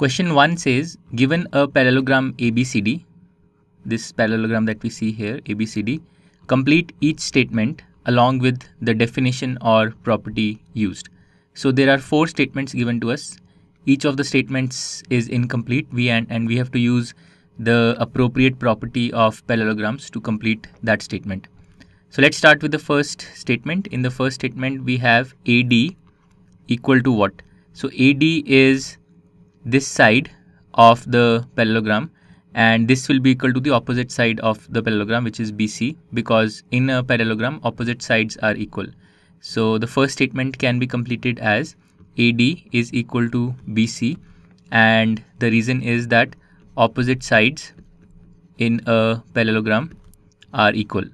Question 1 says, given a parallelogram ABCD, this parallelogram that we see here, ABCD, complete each statement along with the definition or property used. So there are four statements given to us. Each of the statements is incomplete we and, and we have to use the appropriate property of parallelograms to complete that statement. So let's start with the first statement. In the first statement, we have AD equal to what? So AD is this side of the parallelogram and this will be equal to the opposite side of the parallelogram which is BC because in a parallelogram opposite sides are equal. So the first statement can be completed as AD is equal to BC and the reason is that opposite sides in a parallelogram are equal.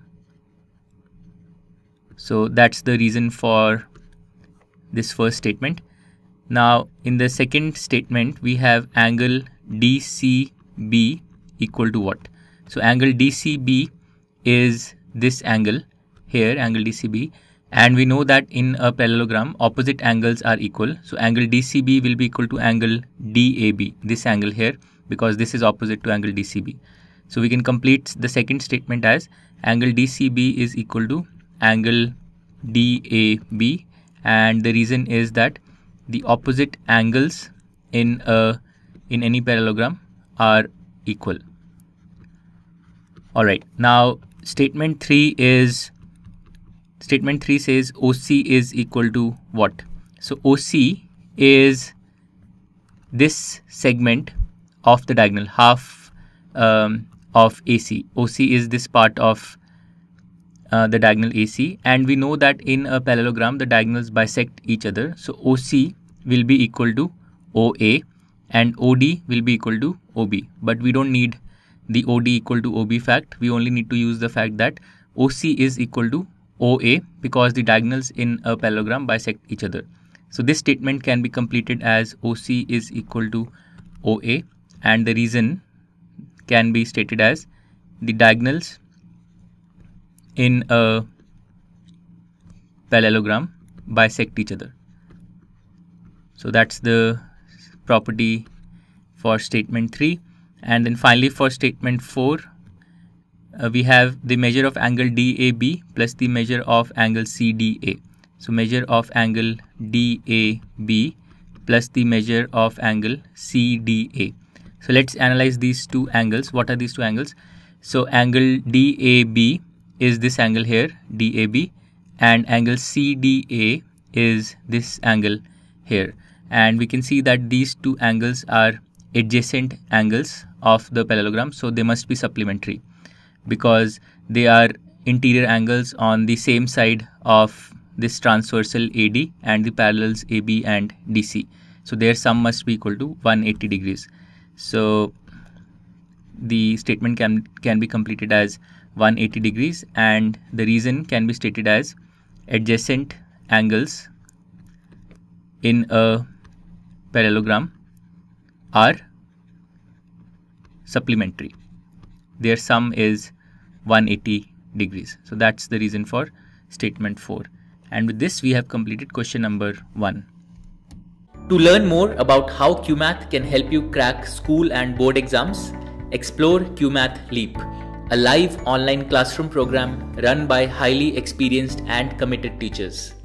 So that's the reason for this first statement. Now in the second statement we have angle DCB equal to what? So angle DCB is this angle here angle DCB and we know that in a parallelogram opposite angles are equal. So angle DCB will be equal to angle DAB this angle here because this is opposite to angle DCB. So we can complete the second statement as angle DCB is equal to angle DAB and the reason is that the opposite angles in a in any parallelogram are equal. All right now statement 3 is statement 3 says OC is equal to what? So OC is this segment of the diagonal half um, of AC OC is this part of uh, the diagonal AC and we know that in a parallelogram the diagonals bisect each other. So OC will be equal to OA and OD will be equal to OB but we don't need the OD equal to OB fact. We only need to use the fact that OC is equal to OA because the diagonals in a parallelogram bisect each other. So this statement can be completed as OC is equal to OA and the reason can be stated as the diagonals in a parallelogram bisect each other. So that's the property for statement 3 and then finally for statement 4 uh, we have the measure of angle DAB plus the measure of angle CDA. So measure of angle DAB plus the measure of angle CDA. So let's analyze these two angles. What are these two angles? So angle DAB is this angle here DAB and angle CDA is this angle here. And we can see that these two angles are adjacent angles of the parallelogram so they must be supplementary because they are interior angles on the same side of this transversal AD and the parallels AB and DC so their sum must be equal to 180 degrees. So the statement can can be completed as 180 degrees and the reason can be stated as adjacent angles in a parallelogram are supplementary. Their sum is 180 degrees. So that's the reason for statement 4 and with this we have completed question number 1 to learn more about how Cuemath can help you crack school and board exams explore Cuemath Leap a live online classroom program run by highly experienced and committed teachers.